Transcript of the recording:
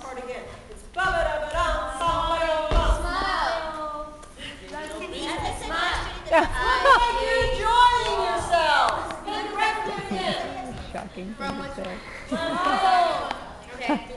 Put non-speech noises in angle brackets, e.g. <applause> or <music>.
part again. It's ba ba da ba da. smile. Smile. Smile. Can smile? smile. you enjoying yourself. Good record again. Shocking. From which? <laughs> okay.